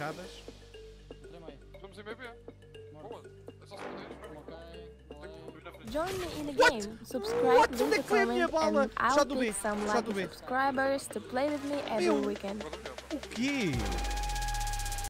escadas. Vamos em BB. Boa. É só se Join me in the What? game. Subscribe, What? leave é que foi a minha bala? and I'll do B. pick some do lucky B. subscribers to play with me every weekend. O quê?